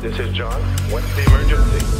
This is John. What's the emergency?